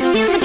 Nation Music.